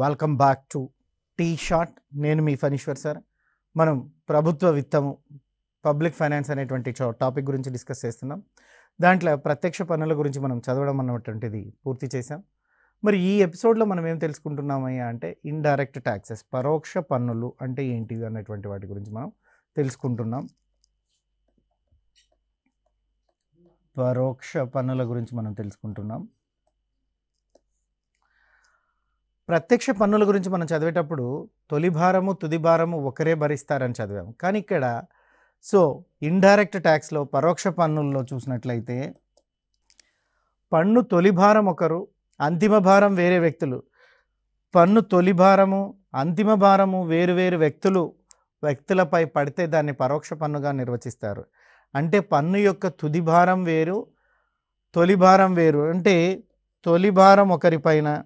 Welcome back to T SAT నేను మీ Phaneeshwar sir. మనం ప్రభుత్వ విత్తము పబ్లిక్ ఫైనాన్స్ అనేటువంటి టాపిక్ గురించి డిస్కస్ చేస్తున్నాం. దాంట్లో ప్రత్యక్ష పన్నుల గురించి మనం చదవడం అన్నటువంటిది పూర్తి చేసాం మరి ఈ ఎపిసోడ్లో మనం ఏం తెలుసుకుంటున్నామయ్యా అంటే ఇండైరెక్ట్ ట్యాక్సెస్ పరోక్ష పన్నులు అంటే ఏంటివి అనేటువంటి వాటి గురించి మనం తెలుసుకుంటున్నాం. పరోక్ష పన్నుల గురించి మనం తెలుసుకుంటున్నాం. ప్రత్యక్ష పన్నుల గురించి మనం చదివేటప్పుడు తొలి భారము తుది భారము ఒకరే భరిస్తారని చదివాము. కానీ ఇక్కడ సో ఇండైరెక్ట్ ట్యాక్స్లో పరోక్ష పన్నుల్లో చూసినట్లయితే పన్ను తొలి భారం ఒకరు అంతిమ భారం వేరే వ్యక్తులు. పన్ను తొలి భారము అంతిమ భారము వేరు వేరు వ్యక్తులు వ్యక్తులపై పడితే దాన్ని పరోక్ష పన్నుగా నిర్వచిస్తారు. అంటే పన్ను యొక్క తుది భారం వేరు తొలి భారం వేరు. అంటే తొలి భారం ఒకరిపైన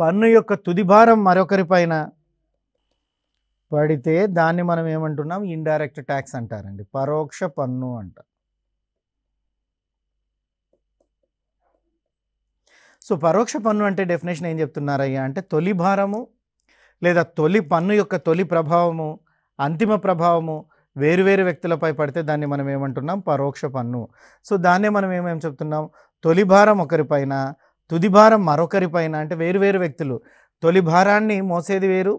పన్ను యొక్క తుదిభారం మరొకరిపైన పడితే దాన్ని మనం ఏమంటున్నాం? ఇండైరెక్ట్ ట్యాక్స్ అంటారండి. పరోక్ష పన్ను అంట. సో పరోక్ష పన్ను అంటే డెఫినేషన్ ఏం చెప్తున్నారయ్యా అంటే తొలి భారము లేదా తొలి పన్ను యొక్క తొలి ప్రభావము అంతిమ ప్రభావము వేరువేరు వ్యక్తులపై పడితే దాన్ని మనం ఏమంటున్నాం? పరోక్ష పన్ను. సో దాన్నే మనం ఏమేమి చెప్తున్నాం? తొలి భారం ఒకరిపైన తుది భారం మరొకరిపైన అంటే వేరువేరు వ్యక్తులు. తొలి భారాన్ని మోసేది వేరు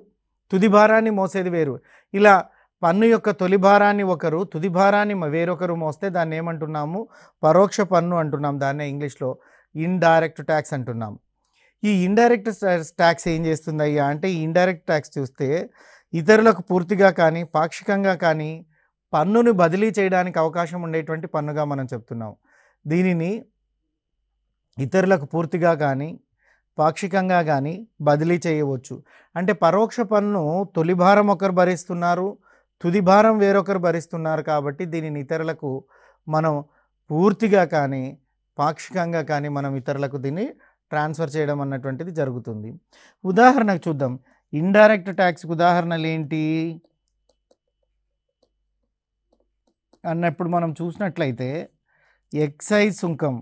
తుది భారాన్ని మోసేది వేరు. ఇలా పన్ను యొక్క తొలి భారాన్ని ఒకరు తుది భారాన్ని వేరొకరు మోస్తే దాన్ని ఏమంటున్నాము? పరోక్ష పన్ను అంటున్నాం దాన్నే ఇంగ్లీష్లో ఇండైరెక్ట్ ట్యాక్స్ అంటున్నాం. ఈ ఇండైరెక్ట్ ట్యాక్స్ ఏం చేస్తుందయ్యా అంటే ఈ ఇండైరెక్ట్ ట్యాక్స్ చూస్తే ఇతరులకు పూర్తిగా కానీ పాక్షికంగా కానీ పన్నును బదిలీ చేయడానికి అవకాశం ఉండేటువంటి పన్నుగా మనం చెప్తున్నాం. దీనిని ఇతరులకు పూర్తిగా కానీ పాక్షికంగా కానీ బదిలీ చేయవచ్చు. అంటే పరోక్ష పన్ను తొలి భారం ఒకరు భరిస్తున్నారు తుది భారం వేరొకరు భరిస్తున్నారు కాబట్టి దీనిని ఇతరులకు మనం పూర్తిగా కానీ పాక్షికంగా కానీ మనం ఇతరులకు దీన్ని ట్రాన్స్ఫర్ చేయడం అన్నటువంటిది జరుగుతుంది. ఉదాహరణకు చూద్దాం. ఇండైరెక్ట్ ట్యాక్స్కి ఉదాహరణలు ఏంటి? అన్నప్పుడు మనం చూసినట్లయితే ఎక్సైజ్ సుంకం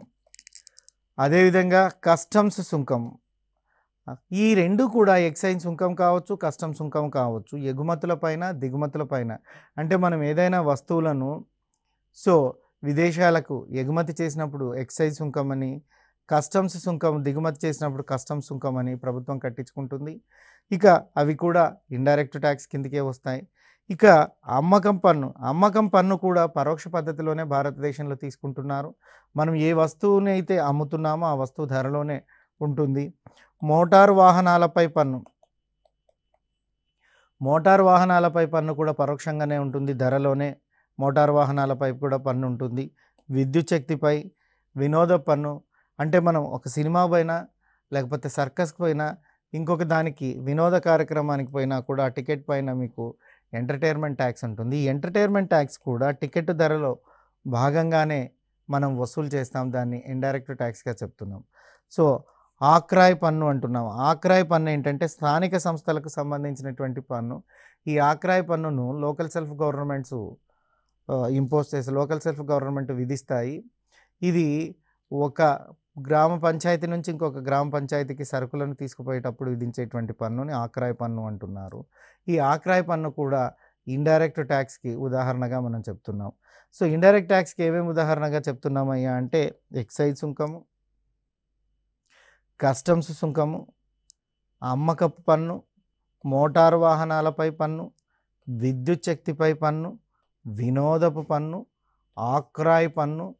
అదేవిధంగా కస్టమ్స్ సుంకం. ఈ రెండు కూడా ఎక్సైజ్ సుంకం కావచ్చు కస్టమ్స్ సుంకం కావచ్చు. ఎగుమతులపైన దిగుమతులపైన అంటే మనం ఏదైనా వస్తువులను సో విదేశాలకు ఎగుమతి చేసినప్పుడు ఎక్సైజ్ సుంకం అని కస్టమ్స్ సుంకం దిగుమతి చేసినప్పుడు కస్టమ్స్ సుంకం అని ప్రభుత్వం కట్టించుకుంటుంది. ఇక అవి కూడా ఇండైరెక్ట్ ట్యాక్స్ కిందకే వస్తాయి. ఇక అమ్మకం పన్ను. అమ్మకం పన్ను కూడా పరోక్ష పద్ధతిలోనే భారతదేశంలో తీసుకుంటున్నారు. మనం ఏ వస్తువుని అయితే అమ్ముతున్నామో ఆ వస్తువు ధరలోనే ఉంటుంది. మోటారు వాహనాలపై పన్ను. మోటారు వాహనాలపై పన్ను కూడా పరోక్షంగానే ఉంటుంది. ధరలోనే మోటారు వాహనాలపై కూడా పన్ను ఉంటుంది. విద్యుత్ శక్తిపై వినోద పన్ను. అంటే మనం ఒక సినిమా పైన లేకపోతే సర్కస్కి పోయినా ఇంకొక దానికి వినోద కార్యక్రమానికి పోయినా కూడా ఆ టికెట్ పైన మీకు ఎంటర్టైన్మెంట్ ట్యాక్స్ ఉంటుంది ఈ ఎంటర్టైన్మెంట్ ట్యాక్స్ కూడా టికెట్ ధరలో భాగంగానే మనం వసూలు చేస్తాం. దాన్ని ఇండైరెక్ట్ ట్యాక్స్గా చెప్తున్నాం. సో ఆక్రాయ్ పన్ను అంటున్నాం. ఆక్రాయ్ పన్ను ఏంటంటే స్థానిక సంస్థలకు సంబంధించినటువంటి పన్ను. ఈ ఆక్రాయ్ పన్నును లోకల్ సెల్ఫ్ గవర్నమెంట్స్ ఇంపోజ్ చేసి లోకల్ సెల్ఫ్ గవర్నమెంట్ విధిస్తాయి. ఇది ఒక గ్రామ పంచాయతీ నుంచి ఇంకొక గ్రామ పంచాయతీకి సరుకులను తీసుకుపోయేటప్పుడు విధించేటువంటి పన్నుని ఆక్రాయ పన్ను అంటున్నారు. ఈ ఆక్రాయ పన్ను కూడా ఇండైరెక్ట్ ట్యాక్స్కి ఉదాహరణగా మనం చెప్తున్నాం. సో ఇండైరెక్ట్ ట్యాక్స్కి ఏమేమి ఉదాహరణగా చెప్తున్నామయ్యా అంటే ఎక్సైజ్ సుంకము కస్టమ్స్ సుంకము అమ్మకపు పన్ను మోటారు వాహనాలపై పన్ను విద్యుత్ శక్తిపై పన్ను వినోదపు పన్ను ఆక్రాయ్ పన్ను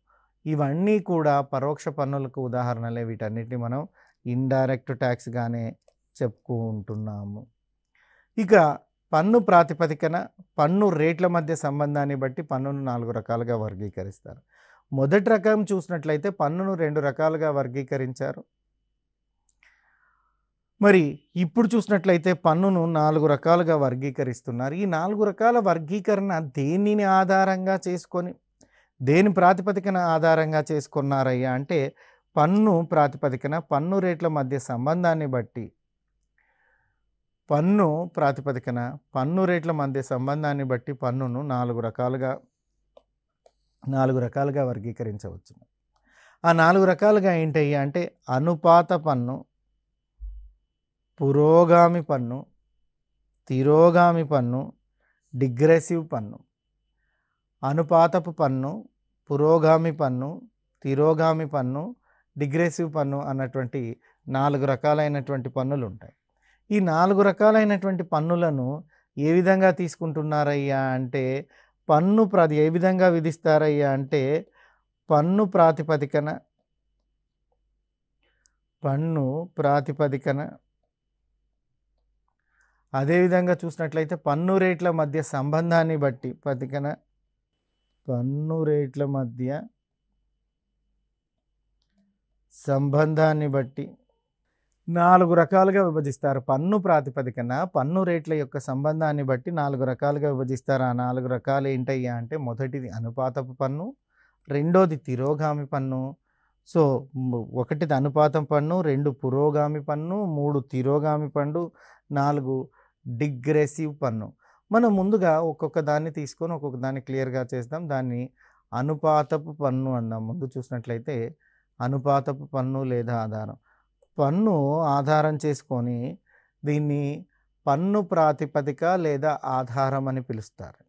ఇవన్నీ కూడా పరోక్ష పన్నులకు ఉదాహరణలే. వీటన్నిటిని మనం ఇండైరెక్ట్ ట్యాక్స్గానే చెప్పుకుంటున్నాము ఇక పన్ను ప్రాతిపదికన పన్ను రేట్ల మధ్య సంబంధాన్ని బట్టి పన్నును నాలుగు రకాలుగా వర్గీకరిస్తారు. మొదటి రకం చూసినట్లయితే పన్నును రెండు రకాలుగా వర్గీకరించారు. మరి ఇప్పుడు చూసినట్లయితే పన్నును నాలుగు రకాలుగా వర్గీకరిస్తున్నారు. ఈ నాలుగు రకాల వర్గీకరణ దేనిని ఆధారంగా చేసుకొని దేని ప్రాతిపదికన ఆధారంగా చేసుకున్నారయ్యా అంటే పన్ను ప్రాతిపదికన పన్ను రేట్ల మధ్య సంబంధాన్ని బట్టి. పన్ను ప్రాతిపదికన పన్ను రేట్ల మధ్య సంబంధాన్ని బట్టి పన్నును నాలుగు రకాలుగా నాలుగు రకాలుగా వర్గీకరించవచ్చు. ఆ నాలుగు రకాలుగా ఏంటయ్యా అంటే అనుపాత పన్ను పురోగామి పన్ను తిరోగామి పన్ను డిగ్రెసివ్ పన్ను. అనుపాతపు పన్ను పురోగామి పన్ను తిరోగామి పన్ను డిగ్రెసివ్ పన్ను అన్నటువంటి నాలుగు రకాలైనటువంటి పన్నులు ఉంటాయి ఈ నాలుగు రకాలైనటువంటి పన్నులను ఏ విధంగా తీసుకుంటున్నారయ్యా అంటే పన్ను ప్రతి ఏ విధంగా విధిస్తారయ్యా అంటే పన్ను ప్రాతిపదికన పన్ను ప్రాతిపదికన అదేవిధంగా చూసినట్లయితే పన్ను రేట్ల మధ్య సంబంధాన్ని బట్టి పదికన పన్ను రేట్ల మధ్య సంబంధాన్ని బట్టి నాలుగు రకాలుగా విభజిస్తారు. పన్ను ప్రాతిపదికన పన్ను రేట్ల యొక్క సంబంధాన్ని బట్టి నాలుగు రకాలుగా విభజిస్తారు? ఆ నాలుగు రకాలు ఏంటయ్యా అంటే మొదటిది అనుపాతపు పన్ను రెండోది తిరోగామి పన్ను. సో ఒకటిది అనుపాతం పన్ను రెండు పురోగామి పన్ను మూడు తిరోగామి పన్ను నాలుగు డిగ్రెసివ్ పన్ను. మనం ముందుగా ఒక్కొక్క దాన్ని తీసుకొని ఒక్కొక్క దాన్ని క్లియర్గా చేస్తాం. దాన్ని అనుపాతపు పన్ను అందాం. ముందు చూసినట్లయితే అనుపాతపు పన్ను లేదా ఆధారం. పన్ను ఆధారం చేసుకొని దీన్ని పన్ను ప్రాతిపదిక లేదా ఆధారం అని పిలుస్తారు.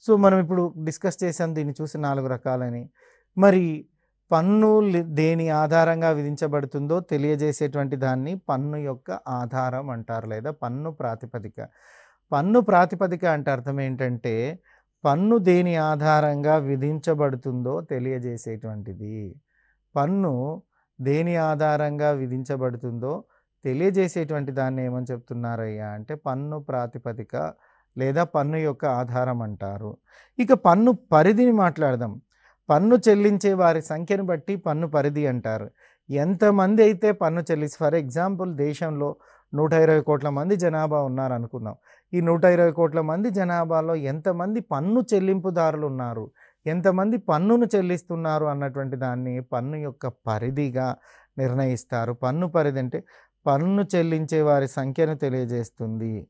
సో మనం ఇప్పుడు డిస్కస్ చేసాం దీన్ని చూసి నాలుగు రకాలని. మరి పన్ను దేని ఆధారంగా విధించబడుతుందో తెలియజేసేటువంటి దాన్ని పన్ను యొక్క ఆధారం అంటారు లేదా పన్ను ప్రాతిపదిక. పన్ను ప్రాతిపదిక అంటే అర్థం ఏంటంటే పన్ను దేని ఆధారంగా విధించబడుతుందో తెలియజేసేటువంటిది. పన్ను దేని ఆధారంగా విధించబడుతుందో తెలియజేసేటువంటి దాన్ని ఏమని చెప్తున్నారయ్యా అంటే పన్ను ప్రాతిపదిక లేదా పన్ను యొక్క ఆధారం అంటారు. ఇక పన్ను పరిధిని మాట్లాడదాం. పన్ను చెల్లించే వారి సంఖ్యను బట్టి పన్ను పరిధి అంటారు. ఎంతమంది అయితే పన్ను చెల్లిసి ఫర్ ఎగ్జాంపుల్ దేశంలో నూట ఇరవై కోట్ల మంది జనాభా ఉన్నారు అనుకుందాం ఈ నూట ఇరవై కోట్ల మంది జనాభాలో ఎంతమంది పన్ను చెల్లింపుదారులు ఉన్నారు? ఎంతమంది పన్నును చెల్లిస్తున్నారు? అన్నటువంటి దాన్ని పన్ను యొక్క పరిధిగా నిర్ణయిస్తారు. పన్ను పరిధి అంటే పన్ను చెల్లించే వారి సంఖ్యను తెలియజేస్తుంది.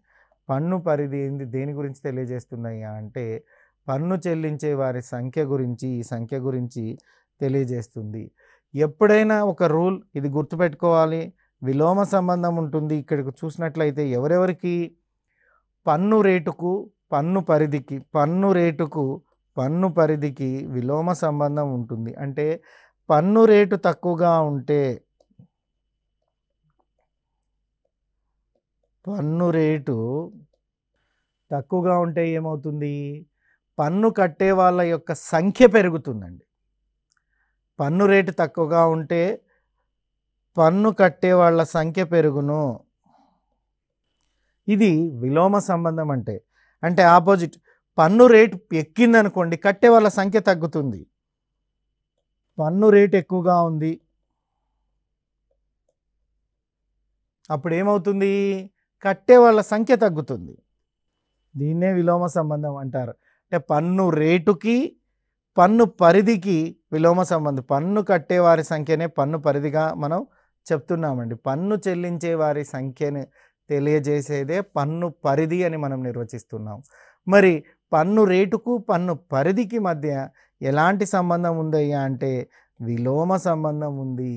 పన్ను పరిధి దేని గురించి తెలియజేస్తుందయ్యా అంటే పన్ను చెల్లించే వారి సంఖ్య గురించి ఈ సంఖ్య గురించి తెలియజేస్తుంది. ఎప్పుడైనా ఒక రూల్ ఇది గుర్తుపెట్టుకోవాలి. విలోమ సంబంధం ఉంటుంది. ఇక్కడికి చూసినట్లయితే ఎవరెవరికి పన్ను రేటుకు పన్ను పరిధికి పన్ను రేటుకు పన్ను పరిధికి విలోమ సంబంధం ఉంటుంది. అంటే పన్ను రేటు తక్కువగా ఉంటే పన్ను రేటు తక్కువగా ఉంటే ఏమవుతుంది? పన్ను కట్టే వాళ్ళ యొక్క సంఖ్య పెరుగుతుందండి. పన్ను రేటు తక్కువగా ఉంటే పన్ను కట్టే వాళ్ళ సంఖ్య పెరుగును. ఇది విలోమ సంబంధం అంటే అంటే ఆపోజిట్. పన్ను రేటు ఎక్కిందనుకోండి కట్టే వాళ్ళ సంఖ్య తగ్గుతుంది. పన్ను రేటు ఎక్కువగా ఉంది. అప్పుడు ఏమవుతుంది కట్టే వాళ్ళ సంఖ్య తగ్గుతుంది. దీన్నే విలోమ సంబంధం అంటారు. అంటే పన్ను రేటుకి పన్ను పరిధికి విలోమ సంబంధం. పన్ను కట్టే వారి సంఖ్యనే పన్ను పరిధిగా మనం చెప్తున్నామండి. పన్ను చెల్లించే వారి సంఖ్యను తెలియజేసేదే పన్ను పరిధి అని మనం నిర్వచిస్తున్నాం. మరి పన్ను రేటుకు పన్ను పరిధికి మధ్య ఎలాంటి సంబంధం ఉందయ్యా అంటే విలోమ సంబంధం ఉంది.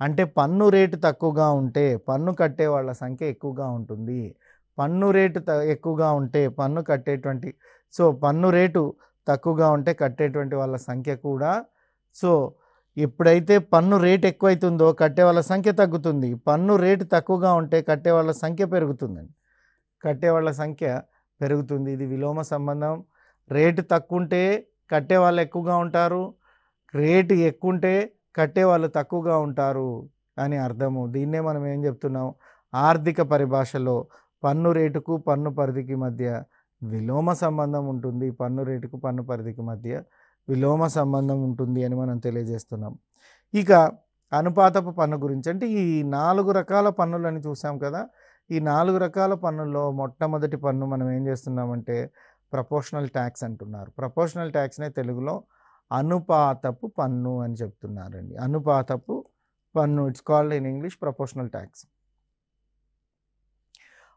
అంటే పన్ను రేటు తక్కువగా ఉంటే పన్ను కట్టే వాళ్ళ సంఖ్య ఎక్కువగా ఉంటుంది. పన్ను రేటు త ఎక్కువగా ఉంటే పన్ను కట్టేటువంటి సో పన్ను రేటు తక్కువగా ఉంటే కట్టేటువంటి వాళ్ళ సంఖ్య కూడా సో ఎప్పుడైతే పన్ను రేటు ఎక్కువైతుందో కట్టే వాళ్ళ సంఖ్య తగ్గుతుంది. పన్ను రేటు తక్కువగా ఉంటే కట్టే వాళ్ళ సంఖ్య పెరుగుతుందండి. కట్టే వాళ్ళ సంఖ్య పెరుగుతుంది. ఇది విలోమ సంబంధం. రేటు తక్కువ ఉంటే కట్టే వాళ్ళు ఎక్కువగా ఉంటారు. రేటు ఎక్కువ ఉంటే కట్టే వాళ్ళు తక్కువగా ఉంటారు అని అర్థము. దీన్నే మనం ఏం చెప్తున్నాం? ఆర్థిక పరిభాషలో పన్ను రేటుకు పన్ను పరిధికి మధ్య విలోమ సంబంధం ఉంటుంది. పన్ను రేటుకు పన్ను పరిధికి మధ్య విలోమ సంబంధం ఉంటుంది అని మనం తెలియజేస్తున్నాం. ఇక అనుపాతపు పన్ను గురించి అంటే ఈ నాలుగు రకాల పన్నులని చూసాం కదా ఈ నాలుగు రకాల పన్నుల్లో మొట్టమొదటి పన్ను మనం ఏం చేస్తున్నామంటే ప్రపోర్షనల్ ట్యాక్స్ అంటున్నారు. ప్రపోర్షనల్ ట్యాక్స్నే తెలుగులో అనుపాతపు పన్ను అని చెప్తున్నారండి. అనుపాతపు పన్ను it's called in English proportional tax.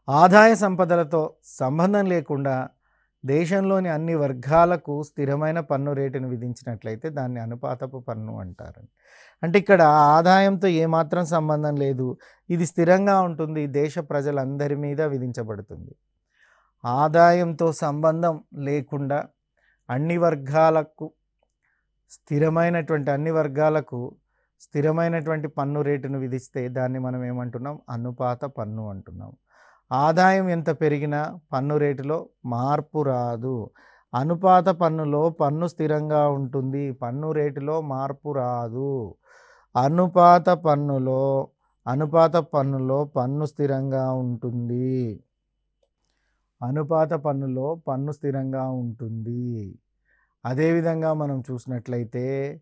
ఆదాయ సంపదలతో సంబంధం లేకుండా దేశంలోని అన్ని వర్గాలకు స్థిరమైన పన్ను రేటును విధించినట్లయితే దాన్ని అనుపాతపు పన్ను అంటారండి. అంటే ఇక్కడ ఆదాయంతో ఏమాత్రం సంబంధం లేదు. ఇది స్థిరంగా ఉంటుంది. దేశ ప్రజలందరి మీద విధించబడుతుంది. ఆదాయంతో సంబంధం లేకుండా అన్ని వర్గాలకు స్థిరమైనటువంటి అన్ని వర్గాలకు స్థిరమైనటువంటి పన్ను రేటును విధిస్తే దాన్ని మనం ఏమంటున్నాం? అనుపాత పన్ను అంటున్నాం. ఆదాయం ఎంత పెరిగినా పన్ను రేటులో మార్పు రాదు. అనుపాత పన్నులో పన్ను స్థిరంగా ఉంటుంది. పన్ను రేటులో మార్పు రాదు. అనుపాత పన్నులో అనుపాత పన్నులో పన్ను స్థిరంగా ఉంటుంది. అనుపాత పన్నులో పన్ను స్థిరంగా ఉంటుంది. అదేవిధంగా మనం చూసినట్లయితే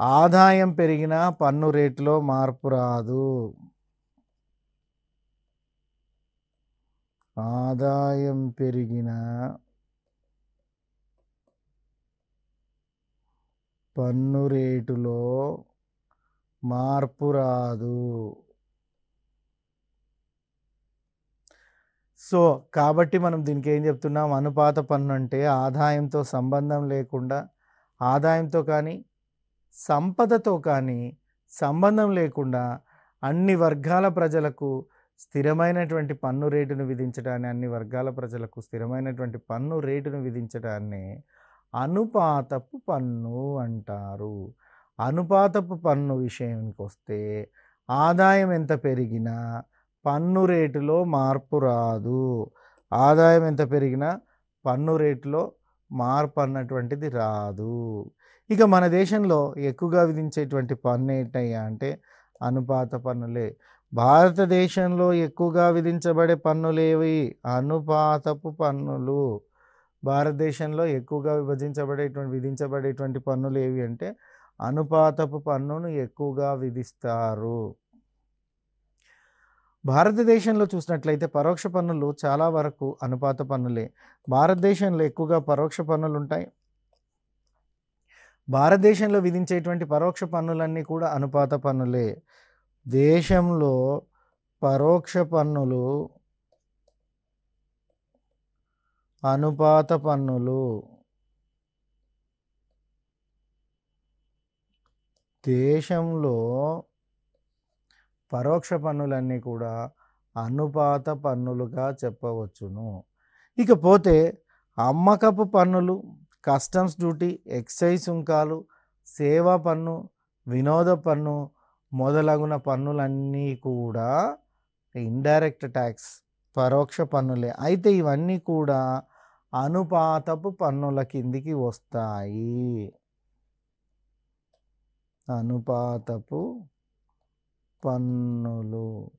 ఆదాయం పెరిగినా పన్ను రేటులో మార్పు రాదు. ఆదాయం పెరిగిన పన్ను రేటులో మార్పు రాదు. సో కాబట్టి మనం దీనికి ఏం చెప్తున్నాం? అనుపాత పన్ను అంటే ఆదాయంతో సంబంధం లేకుండా ఆదాయంతో కానీ సంపదతో కానీ సంబంధం లేకుండా అన్ని వర్గాల ప్రజలకు స్థిరమైనటువంటి పన్ను రేటును విధించడాన్ని అన్ని వర్గాల ప్రజలకు స్థిరమైనటువంటి పన్ను రేటును విధించడాన్ని అనుపాతపు పన్ను అంటారు. అనుపాతపు పన్ను విషయానికి వస్తే ఆదాయం ఎంత పెరిగినా పన్ను రేటులో మార్పు రాదు. ఆదాయం ఎంత పెరిగినా పన్ను రేటులో మార్పు అన్నటువంటిది రాదు. ఇక మన దేశంలో ఎక్కువగా విధించేటువంటి పన్ను ఏంటయ్యా అంటే అనుపాత పన్నులే. భారతదేశంలో ఎక్కువగా విధించబడే పన్నులేవి అనుపాతపు పన్నులు. భారతదేశంలో ఎక్కువగా విభజించబడేటువంటి విధించబడేటువంటి పన్నులు ఏవి అంటే అనుపాతపు పన్నును ఎక్కువగా విధిస్తారు. భారతదేశంలో చూసినట్లయితే పరోక్ష పన్నులు చాలా వరకు అనుపాత పన్నులే. భారతదేశంలో ఎక్కువగా పరోక్ష పన్నులు ఉంటాయి భారతదేశంలో విధించేటువంటి పరోక్ష పన్నులన్నీ కూడా అనుపాత పన్నులే. దేశంలో పరోక్ష పన్నులు అనుపాత పన్నులు దేశంలో పరోక్ష పన్నులన్నీ కూడా అనుపాత పన్నులుగా చెప్పవచ్చును. ఇకపోతే అమ్మకపు పన్నులు కస్టమ్స్ డ్యూటీ ఎక్సైజ్ సుంకాలు సేవా పన్ను వినోద పన్ను మొదలగున పన్నులన్నీ కూడా ఇండైరెక్ట్ ట్యాక్స్ పరోక్ష పన్నులే. అయితే ఇవన్నీ కూడా అనుపాతపు పన్నుల కిందికి వస్తాయి. అనుపాతపు పన్నులు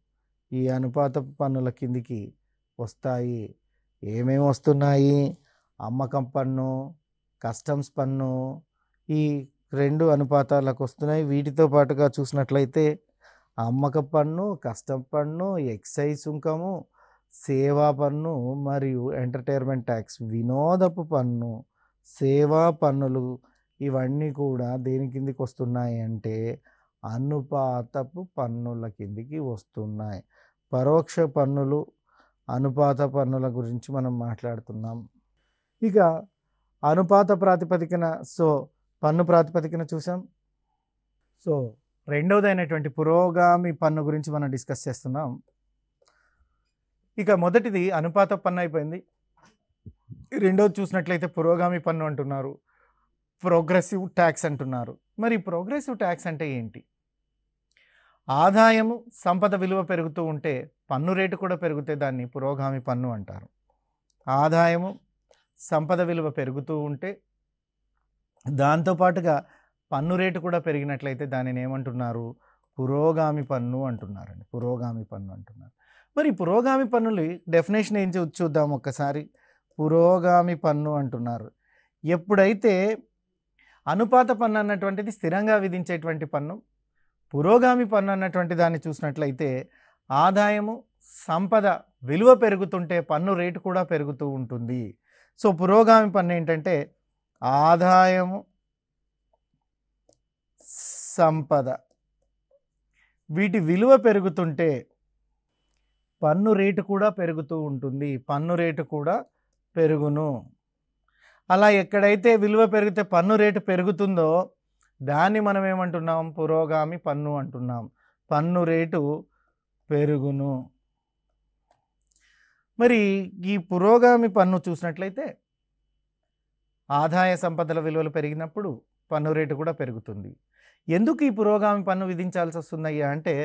ఈ అనుపాతపు పన్నుల కిందికి వస్తాయి. ఏమేమి వస్తున్నాయి? అమ్మకం పన్ను కస్టమ్స్ పన్ను ఈ రెండు అనుపాతాలకు వస్తున్నాయి. వీటితో పాటుగా చూసినట్లయితే అమ్మక పన్ను కస్టమ్ పన్ను ఎక్సైజ్ సుంకము సేవా పన్ను మరియు ఎంటర్టైన్మెంట్ ట్యాక్స్ వినోదపు పన్ను సేవా పన్నులు ఇవన్నీ కూడా దేని కిందికి వస్తున్నాయి అంటే అనుపాతపు పన్నుల కిందికి వస్తున్నాయి. పరోక్ష పన్నులు అనుపాత పన్నుల గురించి మనం మాట్లాడుతున్నాం. ఇక అనుపాత ప్రాతిపదికన సో పన్ను ప్రాతిపదికన చూసాం సో రెండవదైనటువంటి పురోగామి పన్ను గురించి మనం డిస్కస్ చేస్తున్నాం. ఇక మొదటిది అనుపాత పన్ను అయిపోయింది. రెండోది చూసినట్లయితే పురోగామి పన్ను అంటున్నారు. ప్రోగ్రెసివ్ ట్యాక్స్ అంటున్నారు. మరి ప్రోగ్రెసివ్ ట్యాక్స్ అంటే ఏంటి? ఆదాయము సంపద విలువ పెరుగుతూ ఉంటే పన్ను రేటు కూడా పెరిగితే దాన్ని పురోగామి పన్ను అంటారు. ఆదాయము సంపద విలువ పెరుగుతూ ఉంటే దాంతోపాటుగా పన్ను రేటు కూడా పెరిగినట్లయితే దానిని ఏమంటున్నారు? పురోగామి పన్ను అంటున్నారండి. పురోగామి పన్ను అంటున్నారు. మరి పురోగామి పన్నులు డెఫినేషన్ ఏం చూద్దాం ఒక్కసారి. పురోగామి పన్ను అంటున్నారు. ఎప్పుడైతే అనుపాత పన్ను అన్నటువంటిది స్థిరంగా విధించేటువంటి పన్ను పురోగామి పన్ను అన్నటువంటి దాన్ని చూసినట్లయితే ఆదాయము సంపద విలువ పెరుగుతుంటే పన్ను రేటు కూడా పెరుగుతూ ఉంటుంది. సో పురోగామి పన్ను ఏంటంటే ఆదాయము సంపద. వీటి విలువ పెరుగుతుంటే పన్ను రేటు కూడా పెరుగుతూ ఉంటుంది. పన్ను రేటు కూడా పెరుగును. అలా ఎక్కడైతే విలువ పెరిగితే పన్ను రేటు పెరుగుతుందో దాన్ని మనం ఏమంటున్నాం? పురోగామి పన్ను అంటున్నాం. పన్ను రేటు పెరుగును. మరి ఈ పురోగామి పన్ను చూసినట్లయితే ఆదాయ సంపదల విలువలు పెరిగినప్పుడు పన్ను రేటు కూడా పెరుగుతుంది. ఎందుకు ఈ పురోగామి పన్ను విధించాల్సి వస్తుందయ్యా అంటే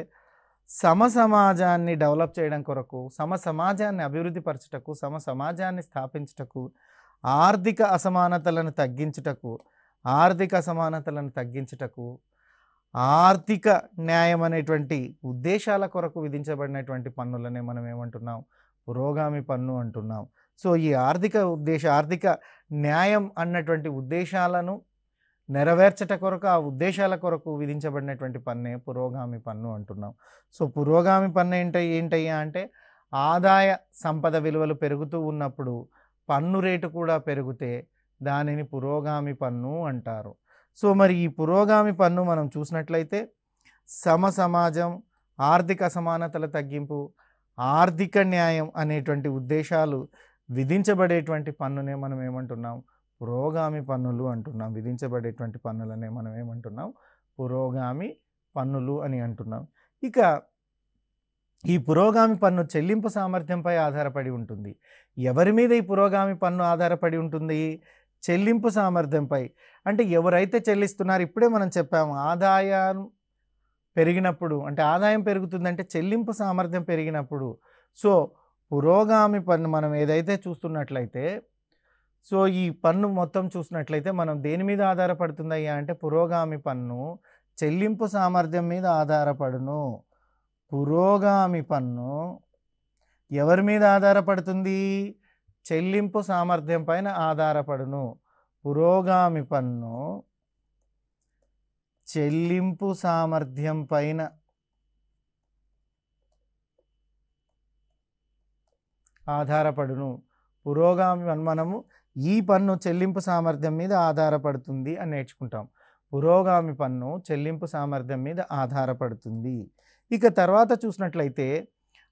సమ సమాజాన్ని డెవలప్ చేయడం కొరకు సమ సమాజాన్ని అభివృద్ధి పరచుటకు సమ సమాజాన్ని స్థాపించుటకు ఆర్థిక అసమానతలను తగ్గించుటకు ఆర్థిక అసమానతలను తగ్గించుటకు ఆర్థిక న్యాయం అనేటువంటి ఉద్దేశాల కొరకు విధించబడినటువంటి పన్నులనే మనం ఏమంటున్నాం పురోగామి పన్ను అంటున్నాం. సో ఈ ఆర్థిక ఉద్దేశ ఆర్థిక న్యాయం అన్నటువంటి ఉద్దేశాలను నెరవేర్చట కొరకు ఆ ఉద్దేశాల కొరకు విధించబడినటువంటి పన్నే పురోగామి పన్ను అంటున్నాం. సో పురోగామి పన్ను ఏంట ఏంటయ్యా అంటే ఆదాయ సంపద విలువలు పెరుగుతూ ఉన్నప్పుడు పన్ను రేటు కూడా పెరిగితే దానిని పురోగామి పన్ను అంటారు. సో మరి ఈ పురోగామి పన్ను మనం చూసినట్లయితే సమ సమాజం ఆర్థిక అసమానతల తగ్గింపు ఆర్థిక న్యాయం అనేటువంటి ఉద్దేశాలు విధించబడేటువంటి పన్నునే మనం ఏమంటున్నాం? పురోగామి పన్నులు అంటున్నాం. విధించబడేటువంటి పన్నులనే మనం ఏమంటున్నాం? పురోగామి పన్నులు అని అంటున్నాం. ఇక ఈ పురోగామి పన్ను చెల్లింపు సామర్థ్యంపై ఆధారపడి ఉంటుంది. ఎవరి మీద ఈ పురోగామి పన్ను ఆధారపడి ఉంటుంది? చెల్లింపు సామర్థ్యంపై. అంటే ఎవరైతే చెల్లిస్తున్నారు ఇప్పుడే మనం చెప్పాము ఆదాయం పెరిగినప్పుడు అంటే ఆదాయం పెరుగుతుందంటే చెల్లింపు సామర్థ్యం పెరిగినప్పుడు. సో పురోగామి పన్ను మనం ఏదైతే చూస్తున్నట్లయితే సో ఈ పన్ను మొత్తం చూసినట్లయితే మనం దేని మీద ఆధారపడుతుందయ్యా అంటే పురోగామి పన్ను చెల్లింపు సామర్థ్యం మీద ఆధారపడును. పురోగామి పన్ను ఎవరి మీద ఆధారపడుతుంది? చెల్లింపు సామర్థ్యం పైన ఆధారపడును. పురోగామి పన్ను చెల్లింపు సామర్థ్యం పైన ఆధారపడును. పురోగామి పన్ను మనము ఈ పన్ను చెల్లింపు సామర్థ్యం మీద ఆధారపడుతుంది అని నేర్చుకుంటాం. పురోగామి పన్ను చెల్లింపు సామర్థ్యం మీద ఆధారపడుతుంది. ఇక తర్వాత చూసినట్లయితే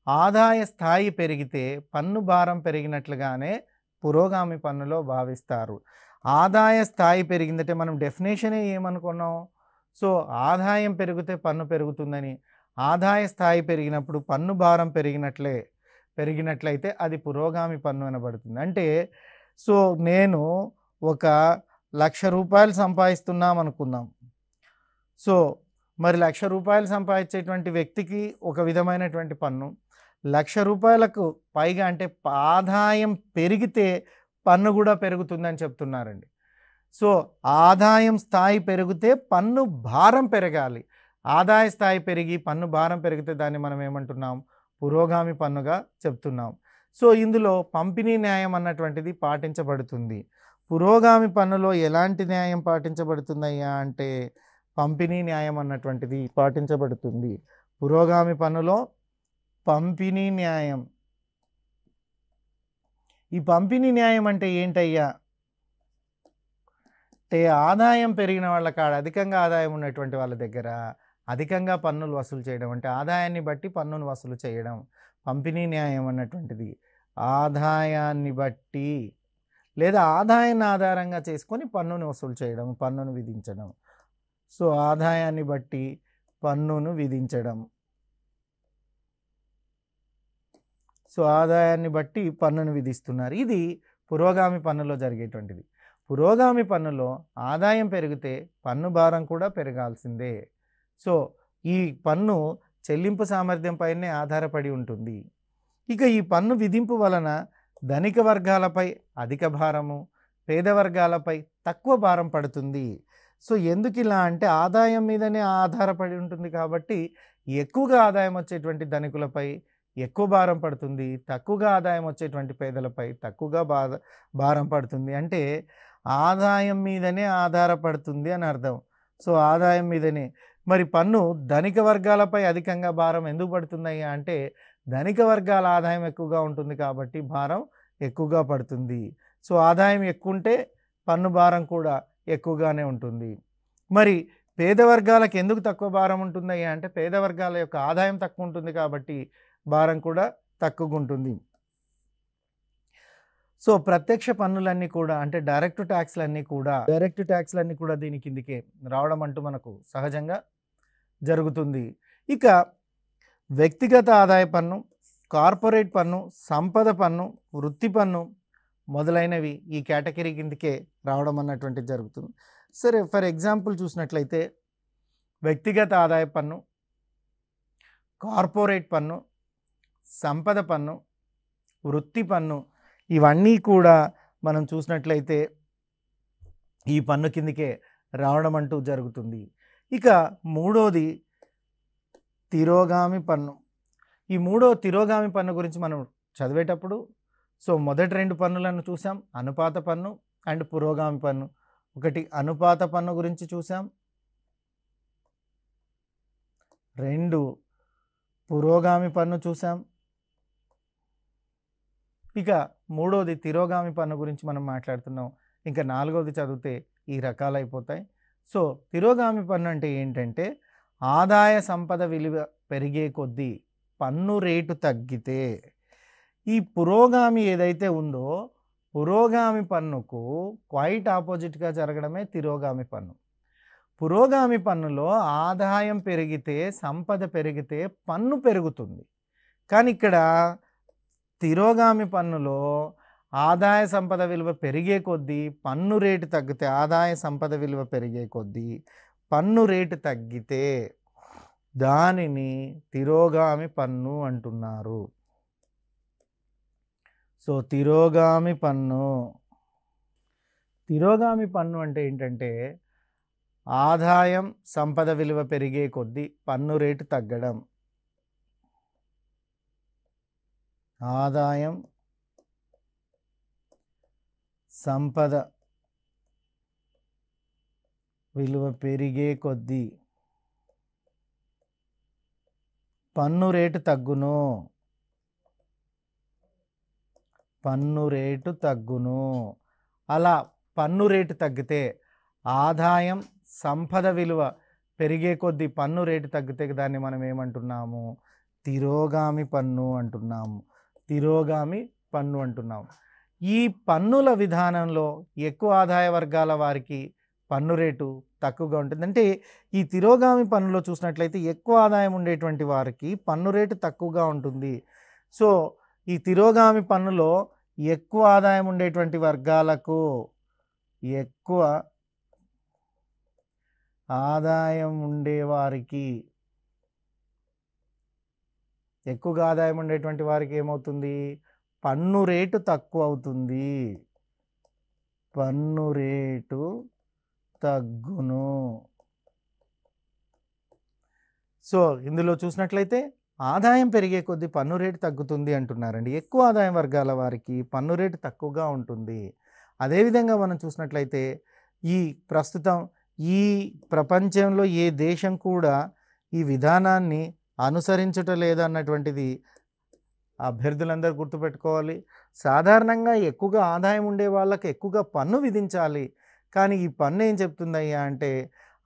ఆదాయ స్థాయి పెరిగితే పన్ను భారం పెరిగినట్లుగానే పురోగామి పన్నులో భావిస్తారు. ఆదాయ స్థాయి పెరిగిందంటే మనం డెఫినేషనే ఏమనుకున్నాం? సో ఆదాయం పెరిగితే పన్ను పెరుగుతుందని. ఆదాయ స్థాయి పెరిగినప్పుడు పన్ను భారం పెరిగినట్లే. పెరిగినట్లయితే అది పురోగామి పన్ను అనబడుతుంది అంటే సో నేను ఒక లక్ష రూపాయలు సంపాదిస్తున్నాం అనుకుందాం. సో మరి లక్ష రూపాయలు సంపాదించేటువంటి వ్యక్తికి ఒక విధమైనటువంటి పన్ను. లక్ష రూపాయలకు పైగా అంటే ఆదాయం పెరిగితే పన్ను కూడా పెరుగుతుందని చెప్తున్నారండి. సో ఆదాయం స్థాయి పెరిగితే పన్ను భారం పెరగాలి. ఆదాయ స్థాయి పెరిగి పన్ను భారం పెరిగితే దాన్ని మనం ఏమంటున్నాం? పురోగామి పన్నుగా చెప్తున్నాం. సో ఇందులో పంపిణీ న్యాయం అన్నటువంటిది పాటించబడుతుంది. పురోగామి పన్నులో ఎలాంటి న్యాయం పాటించబడుతుందయ్యా అంటే పంపిణీ న్యాయం అన్నటువంటిది పాటించబడుతుంది. పురోగామి పన్నులో పంపిణీ న్యాయం. ఈ పంపిణీ న్యాయం అంటే ఏంటయ్యా? అంటే ఆదాయం పెరిగిన వాళ్ళ కాడ అధికంగా ఆదాయం ఉన్నటువంటి వాళ్ళ దగ్గర అధికంగా పన్నులు వసూలు చేయడం అంటే ఆదాయాన్ని బట్టి పన్నును వసూలు చేయడం పంపిణీ న్యాయం అన్నటువంటిది. ఆదాయాన్ని బట్టి లేదా ఆదాయాన్ని ఆధారంగా చేసుకొని పన్నును వసూలు చేయడం పన్నును విధించడం. సో ఆదాయాన్ని బట్టి పన్నును విధించడం. సో ఆదాయాన్ని బట్టి పన్నును విధిస్తున్నారు. ఇది పురోగామి పన్నులో జరిగేటువంటిది. పురోగామి పన్నులో ఆదాయం పెరిగితే పన్ను భారం కూడా పెరగాల్సిందే. సో ఈ పన్ను చెల్లింపు సామర్థ్యం పైనే ఆధారపడి ఉంటుంది. ఇక ఈ పన్ను విధింపు వలన ధనిక వర్గాలపై అధిక భారము పేద వర్గాలపై తక్కువ భారం పడుతుంది. సో ఎందుకు ఇలా అంటే ఆదాయం మీదనే ఆధారపడి ఉంటుంది కాబట్టి ఎక్కువగా ఆదాయం వచ్చేటువంటి ధనికులపై ఎక్కువ భారం పడుతుంది తక్కువగా ఆదాయం వచ్చేటువంటి పేదలపై తక్కువగా బాధ భారం పడుతుంది. అంటే ఆదాయం మీదనే ఆధారపడుతుంది అని అర్థం. సో ఆదాయం మీదనే మరి పన్ను ధనిక వర్గాలపై అధికంగా భారం ఎందుకు పడుతున్నాయి అంటే ధనిక వర్గాల ఆదాయం ఎక్కువగా ఉంటుంది కాబట్టి భారం ఎక్కువగా పడుతుంది. సో ఆదాయం ఎక్కువ ఉంటే పన్ను భారం కూడా ఎక్కువగానే ఉంటుంది. మరి పేద వర్గాలకు ఎందుకు తక్కువ భారం ఉంటుంది అంటే పేద వర్గాల యొక్క ఆదాయం తక్కువ ఉంటుంది కాబట్టి భారం కూడా తక్కువగా ఉంటుంది. సో ప్రత్యక్ష పన్నులన్నీ కూడా అంటే డైరెక్ట్ ట్యాక్స్లన్నీ కూడా డైరెక్ట్ ట్యాక్స్లన్నీ కూడా దీని కిందికే రావడం అంటూ మనకు సహజంగా జరుగుతుంది. ఇక వ్యక్తిగత ఆదాయ పన్ను కార్పొరేట్ పన్ను సంపద పన్ను వృత్తి పన్ను మొదలైనవి ఈ కేటగిరీ కిందకే రావడం అన్నటువంటిది జరుగుతుంది. సరే ఫర్ ఎగ్జాంపుల్ చూసినట్లయితే వ్యక్తిగత ఆదాయ పన్ను కార్పొరేట్ పన్ను సంపద పన్ను వృత్తి పన్ను ఇవన్నీ కూడా మనం చూసినట్లయితే ఈ పన్ను కిందకే రావడం అంటూ జరుగుతుంది. ఇక మూడోది తిరోగామి పన్ను. ఈ మూడో తిరోగామి పన్ను గురించి మనం చదివేటప్పుడు సో మొదటి రెండు పన్నులను చూసాం అనుపాత పన్ను అండ్ పురోగామి పన్ను. ఒకటి అనుపాత పన్ను గురించి చూసాం. రెండు పురోగామి పన్ను చూసాం. ఇక మూడోది తిరోగామి పన్ను గురించి మనం మాట్లాడుతున్నాం. ఇంకా నాలుగోది చదివితే ఈ రకాలైపోతాయి. సో తిరోగామి పన్ను అంటే ఏంటంటే ఆదాయ సంపద విలువ పెరిగే కొద్దీ పన్ను రేటు తగ్గితే ఈ పురోగామి ఏదైతే ఉందో పురోగామి పన్నుకు క్వైట్ ఆపోజిట్గా జరగడమే తిరోగామి పన్ను. పురోగామి పన్నులో ఆదాయం పెరిగితే సంపద పెరిగితే పన్ను పెరుగుతుంది. కానీ ఇక్కడ తిరోగామి పన్నులో ఆదాయ సంపద విలువ పెరిగే కొద్దీ పన్ను రేటు తగ్గితే ఆదాయ సంపద విలువ పెరిగే కొద్దీ పన్ను రేటు తగ్గితే దానిని తిరోగామి పన్ను అంటున్నారు. సో తిరోగామి పన్ను తిరోగామి పన్ను అంటే ఏంటంటే ఆదాయం సంపద విలువ పెరిగే కొద్దీ పన్ను రేటు తగ్గడం. ఆదాయం సంపద విలువ పెరిగే కొద్దీ పన్ను రేటు తగ్గును. పన్ను రేటు తగ్గును. అలా పన్ను రేటు తగ్గితే ఆదాయం సంపద విలువ పెరిగే కొద్దీ పన్ను రేటు తగ్గితే దాన్ని మనం ఏమంటున్నాము? తిరోగామి పన్ను అంటున్నాము. తిరోగామి పన్ను అంటున్నాము. ఈ పన్నుల విధానంలో ఎక్కువ ఆదాయ వర్గాల వారికి పన్ను రేటు తక్కువగా ఉంటుంది. అంటే ఈ తిరోగామి పన్నులో చూసినట్లయితే ఎక్కువ ఆదాయం ఉండేటువంటి వారికి పన్ను రేటు తక్కువగా ఉంటుంది. సో ఈ తిరోగామి పన్నులో ఎక్కువ ఆదాయం ఉండేటువంటి వర్గాలకు ఎక్కువ ఆదాయం ఉండేవారికి ఎక్కువగా ఆదాయం ఉండేటువంటి వారికి ఏమవుతుంది? పన్ను రేటు తక్కువ అవుతుంది పన్ను రేటు తగ్గును. సో ఇందులో చూసినట్లయితే ఆదాయం పెరిగే కొద్దీ పన్ను రేటు తగ్గుతుంది అంటున్నారండి. ఎక్కువ ఆదాయం వర్గాల వారికి పన్ను రేటు తక్కువగా ఉంటుంది. అదేవిధంగా మనం చూసినట్లయితే ఈ ప్రస్తుతం ఈ ప్రపంచంలో ఏ దేశం కూడా ఈ విధానాన్ని అనుసరించటం లేదన్నటువంటిది అభ్యర్థులందరూ గుర్తుపెట్టుకోవాలి. సాధారణంగా ఎక్కువగా ఆదాయం ఉండే వాళ్ళకి ఎక్కువగా పన్ను విధించాలి. కానీ ఈ పన్ను ఏం చెప్తుందయ్యా అంటే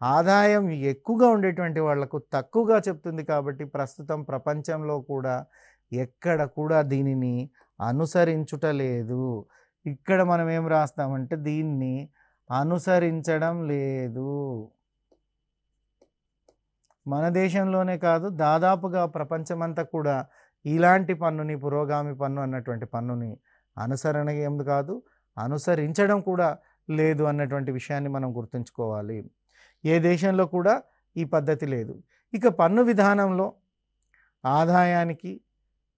ఆదాయం ఎక్కువగా ఉండేటువంటి వాళ్ళకు తక్కువగా చెప్తుంది కాబట్టి ప్రస్తుతం ప్రపంచంలో కూడా ఎక్కడ కూడా దీనిని అనుసరించుట లేదు. ఇక్కడ మనం ఏం రాస్తామంటే దీన్ని అనుసరించడం లేదు. మన దేశంలోనే కాదు దాదాపుగా ప్రపంచమంతా కూడా ఇలాంటి పన్నుని పురోగామి పన్ను అన్నటువంటి పన్నుని అనుసరణ ఏం కాదు? అనుసరించడం కూడా లేదు అన్నటువంటి విషయాన్ని మనం గుర్తుంచుకోవాలి. ఏ దేశంలో కూడా ఈ పద్ధతి లేదు. ఇక పన్ను విధానంలో ఆదాయానికి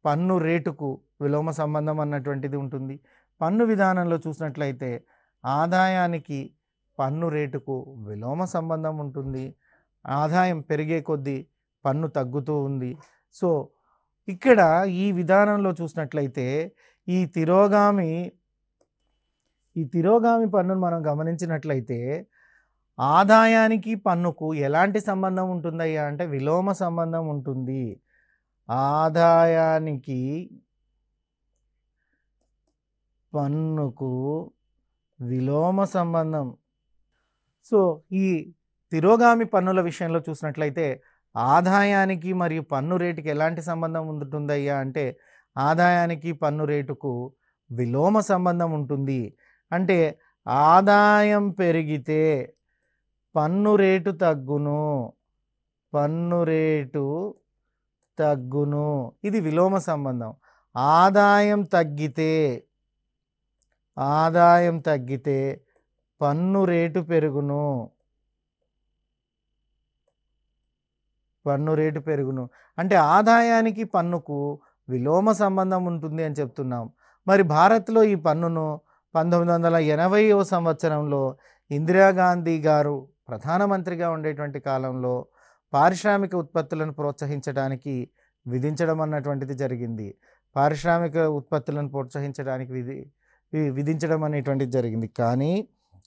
పన్ను రేటుకు విలోమ సంబంధం అన్నటువంటిది ఉంటుంది. పన్ను విధానంలో చూసినట్లయితే ఆదాయానికి పన్ను రేటుకు విలోమ సంబంధం ఉంటుంది. ఆదాయం పెరిగే కొద్దీ పన్ను తగ్గుతూ ఉంది. సో ఇక్కడ ఈ విధానంలో చూసినట్లయితే ఈ తిరోగామి ఈ తిరోగామి పన్నును మనం గమనించినట్లయితే ఆదాయానికి పన్నుకు ఎలాంటి సంబంధం ఉంటుందయ్యా? అంటే విలోమ సంబంధం ఉంటుంది. ఆదాయానికి పన్నుకు విలోమ సంబంధం. సో ఈ తిరోగామి పన్నుల విషయంలో చూసినట్లయితే ఆదాయానికి మరియు పన్ను రేటుకి ఎలాంటి సంబంధం ఉంటుందయ్యా? అంటే ఆదాయానికి పన్ను రేటుకు విలోమ సంబంధం ఉంటుంది. అంటే ఆదాయం పెరిగితే పన్ను రేటు తగ్గును. పన్ను రేటు తగ్గును. ఇది విలోమ సంబంధం. ఆదాయం తగ్గితే ఆదాయం తగ్గితే పన్ను రేటు పెరుగును. పన్ను రేటు పెరుగును. అంటే ఆదాయానికి పన్నుకు విలోమ సంబంధం ఉంటుంది అని చెప్తున్నాం. మరి భారత్లో ఈ పన్నును పంతొమ్మిది వందల ఎనభైవ సంవత్సరంలో ఇందిరాగాంధీ గారు ప్రధానమంత్రిగా ఉండేటువంటి కాలంలో పారిశ్రామిక ఉత్పత్తులను ప్రోత్సహించడానికి విధించడం అన్నటువంటిది జరిగింది. పారిశ్రామిక ఉత్పత్తులను ప్రోత్సహించడానికి విధి విధించడం అనేటువంటిది జరిగింది. కానీ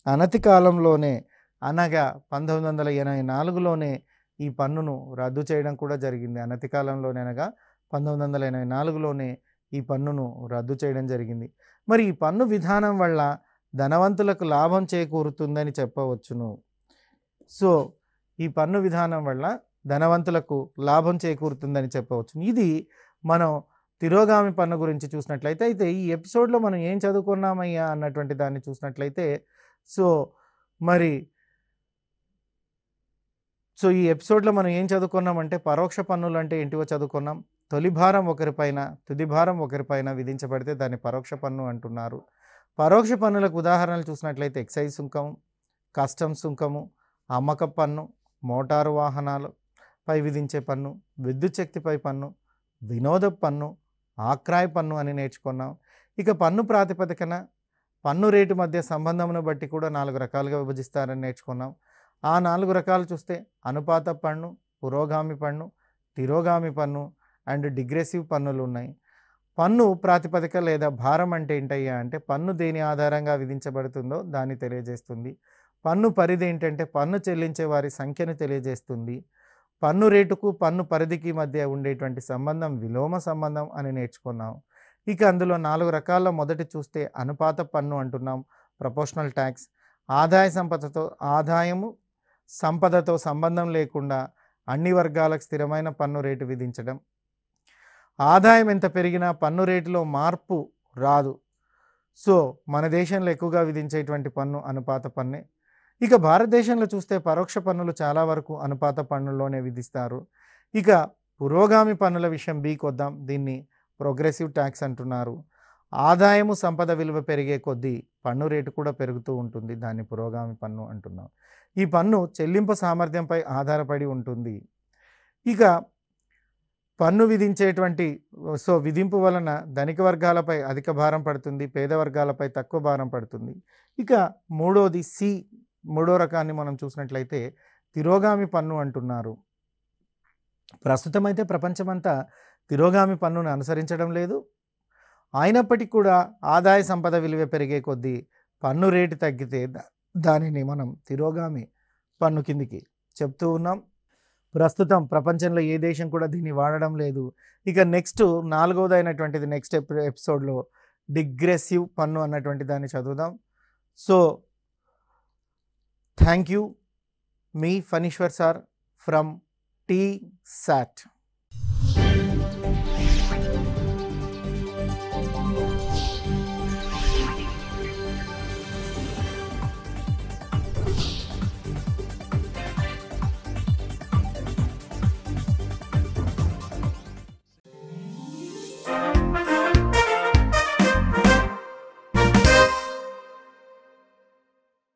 అనతి కాలంలోనే అనగా పంతొమ్మిది వందల ఎనభై నాలుగులోనే ఈ పన్నును రద్దు చేయడం కూడా జరిగింది. అనతి కాలంలోనే పంతొమ్మిది వందల ఎనభై నాలుగులోనే ఈ పన్నును రద్దు చేయడం జరిగింది. మరి ఈ పన్ను విధానం వల్ల ధనవంతులకు లాభం చేకూరుతుందని చెప్పవచ్చును. సో ఈ పన్ను విధానం వల్ల ధనవంతులకు లాభం చేకూరుతుందని చెప్పవచ్చు ఇది మనం తిరోగామి పన్ను గురించి చూసినట్లయితే అయితే ఈ ఎపిసోడ్లో మనం ఏం చదువుకున్నామయ్యా అన్నటువంటి దాన్ని చూసినట్లయితే సో మరి సో ఈ ఎపిసోడ్లో మనం ఏం చదువుకున్నామంటే పరోక్ష పన్నులు అంటే ఏంటివో చదువుకున్నాం. తొలి భారం ఒకరిపైన తుది భారం ఒకరిపైన విధించబడితే దాన్ని పరోక్ష పన్ను అంటున్నారు. పరోక్ష పన్నులకు ఉదాహరణలు చూసినట్లయితే ఎక్సైజ్ సుంకం కస్టమ్స్ సుంకము అమ్మక పన్ను మోటారు వాహనాలు పై విధించే పన్ను విద్యుత్ శక్తిపై పన్ను వినోద పన్ను ఆక్రాయ పన్ను అని నేర్చుకున్నాం. ఇక పన్ను ప్రాతిపదికన పన్ను రేటు మధ్య సంబంధమును బట్టి కూడా నాలుగు రకాలుగా విభజిస్తారని నేర్చుకున్నాం. ఆ నాలుగు రకాలు చూస్తే అనుపాత పన్ను పురోగామి పన్ను తిరోగామి పన్ను అండ్ డిగ్రెసివ్ పన్నులు ఉన్నాయి. పన్ను ప్రాతిపదిక లేదా భారం అంటే ఏంటయ్యా అంటే పన్ను దేని ఆధారంగా విధించబడుతుందో దాన్ని తెలియజేస్తుంది. పన్ను పరిధి ఏంటంటే పన్ను చెల్లించే వారి సంఖ్యను తెలియజేస్తుంది. పన్ను రేటుకు పన్ను పరిధికి మధ్య ఉండేటువంటి సంబంధం విలోమ సంబంధం అని నేర్చుకున్నాం. ఇక అందులో నాలుగు రకాల మొదటి చూస్తే అనుపాత పన్ను అంటున్నాం ప్రపోర్షనల్ ట్యాక్స్ ఆదాయ సంపదతో ఆదాయము సంపదతో సంబంధం లేకుండా అన్ని వర్గాలకు స్థిరమైన పన్ను రేటు విధించడం. ఆదాయం ఎంత పెరిగినా పన్ను రేటులో మార్పు రాదు. సో మన దేశంలో ఎక్కువగా విధించేటువంటి పన్ను అనుపాత పన్నే. ఇక భారతదేశంలో చూస్తే పరోక్ష పన్నులు చాలా వరకు అనుపాత పన్నుల్లోనే విధిస్తారు. ఇక పురోగామి పన్నుల విషయం బీకి వద్దాం దీన్ని ప్రోగ్రెసివ్ ట్యాక్స్ అంటున్నారు. ఆదాయము సంపద విలువ పెరిగే కొద్దీ పన్ను రేటు కూడా పెరుగుతూ ఉంటుంది. దాన్ని పురోగామి పన్ను అంటున్నాం. ఈ పన్ను చెల్లింపు సామర్థ్యంపై ఆధారపడి ఉంటుంది. ఇక పన్ను విధించేటువంటి సో విధింపు వలన ధనిక వర్గాలపై అధిక భారం పడుతుంది పేద వర్గాలపై తక్కువ భారం పడుతుంది. ఇక మూడోది సి మూడో రకాన్ని మనం చూసినట్లయితే తిరోగామి పన్ను అంటున్నారు. ప్రస్తుతం అయితే ప్రపంచమంతా తిరోగామి పన్నును అనుసరించడం లేదు. అయినప్పటికీ కూడా ఆదాయ సంపద విలువ పెరిగే కొద్దీ పన్ను రేటు తగ్గితే దానిని మనం తిరోగామి పన్ను కిందికి చెప్తూ ఉన్నాం. ప్రస్తుతం ప్రపంచంలో ఏ దేశం కూడా దీన్ని వాడడం లేదు. ఇక నెక్స్ట్ నాలుగవది అయినటువంటిది నెక్స్ట్ ఎపి ఎపిసోడ్లో డిగ్రెసివ్ పన్ను అన్నటువంటి దాన్ని చదువుదాం. So thank you me Phaniswar sir from T SAT.